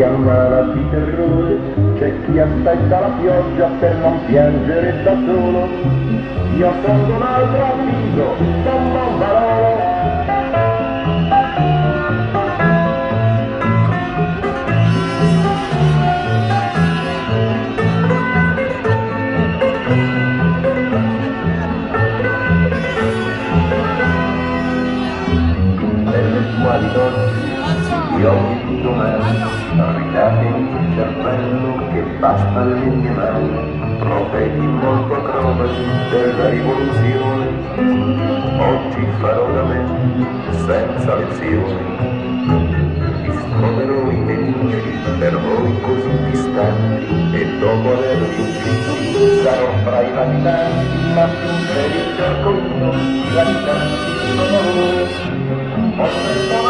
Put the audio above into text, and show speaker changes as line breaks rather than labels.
si ammala di terrore, c'è chi aspetta la pioggia per non piangere da solo. Io sono un altro amico, gli occhi domani Arrivati in cervello che basta le mie mani. Profeti molto acrobati della rivoluzione. Oggi farò da me senza lezioni. Distroverò i nemici per voi così distanti E dopo averli uccisi sarò fra i latitanti Ma li cerco io, i latitanti sono Ho